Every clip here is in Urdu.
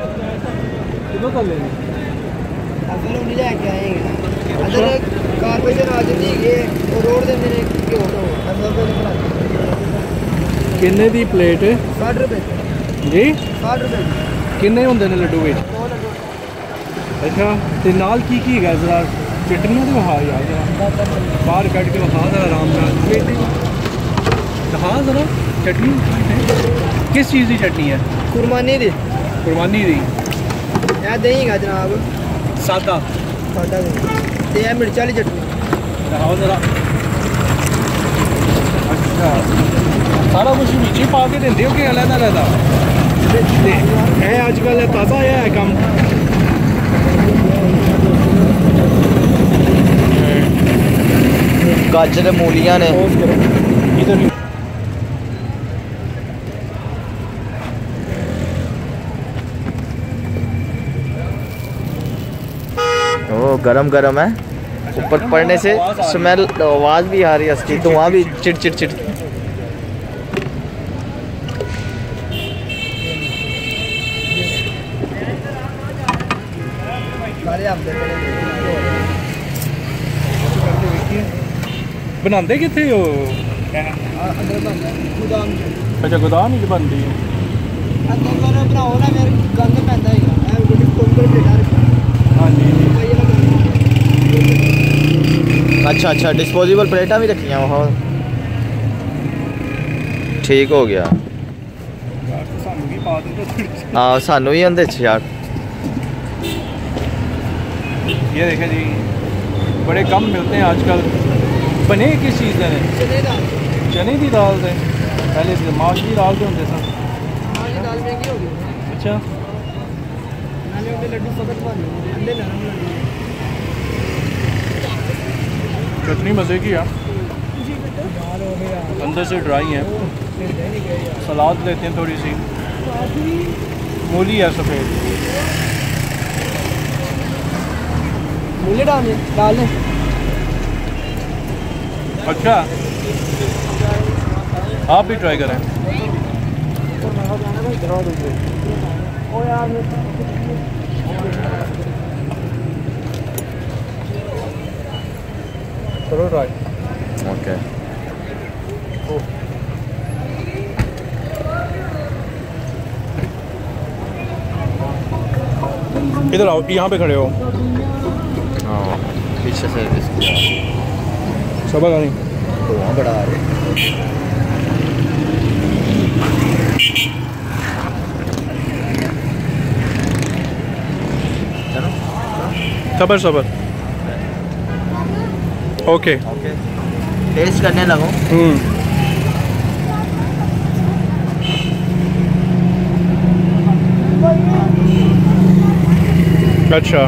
کلو کنے دی پلیٹ جی کنے ہوندے نے لڈو وچ اچھا تے نال کی کی ہے ذرا چٹنیاں تے ہاں یار باہر کٹ کے ہاں ذرا آرام نال ہاں ذرا چٹنی کس چیز دی چٹنی ہے قربانی دی قربانی دی اے دہی گا جناب سادہ سادہ دہی تے یہ مرچ والی چٹنی دکھاؤ ذرا اچھا سارا کچھ وچ ہی پا کے دیندے ہو کہ علیحدہ علیحدہ اے اج کل تازہ آیا ہے کم گاجر مولیاں نے وہ گرم گرم ہے۔ اوپر پڑنے سے سمیل آواز بھی آ رہی ہے اس کی تو وہاں بھی چڑ چڑ چڑ۔ بنا کتنے اچھا گودام ہی بنتی ہے۔ اچھا اچھا ڈسپوزیبل پلیٹاں بھی رکھی ہیں وہاں ٹھیک ہو گیا۔ ہاں سانو ہی اندر یار۔ یہ دیکھیں جی بڑے کم ملتے ہیں آج کل۔ بنے کس چیز نے چنے کی دال دیں پہلے ماش کی دال دے ہوتے اچھا۔ چٹنی مزے کی ہے۔ اندر سے ڈرائی ہے سلاد لیتے ہیں تھوڑی سی۔ مولی ہے سفید۔ مولی ڈالیں اچھا۔ آپ بھی ٹرائی کریں۔ یار Go right. Okay. ادھر آؤ یہاں پہ کھڑے ہو پیچھے سے سبق آ وہاں بڑا آ رہے خبر صبر اوکے ٹیسٹ کرنے لگو ہوں اچھا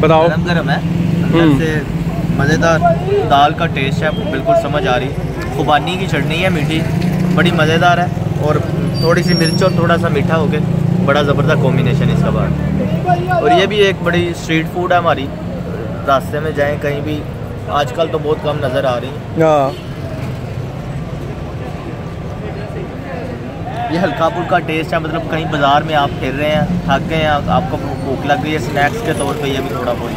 بتاؤ گرم گرم ہے اندر سے دال کا ٹیسٹ ہے بالکل سمجھ آ رہی خوبانی کی چٹنی ہے میٹھی بڑی مزے دار ہے اور تھوڑی سی مرچ اور تھوڑا سا میٹھا ہو کے بڑا زبردست کمبینیشن اس کا بار اور یہ بھی ایک بڑی اسٹریٹ فوڈ ہے ہماری راستے میں جائیں کہیں بھی آج کل تو بہت کم نظر آ رہی ہیں۔ ہاں۔ یہ ہلکا پھلکا ٹیسٹ ہے مطلب کہیں بازار میں آپ پھر رہے ہیں تھک گئے ہیں آپ کو بھوک لگ گئی ہے سنیکس کے طور پہ یہ بھی تھوڑا بہت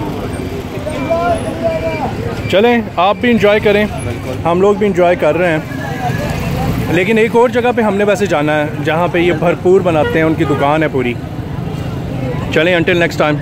چلیں آپ بھی انجوائے کریں۔ ہم لوگ بھی انجوائے کر رہے ہیں۔ لیکن ایک اور جگہ پہ ہم نے ویسے جانا ہے جہاں پہ یہ بھرپور بناتے ہیں ان کی دکان ہے پوری۔ چلیں انٹل نیکسٹ ٹائم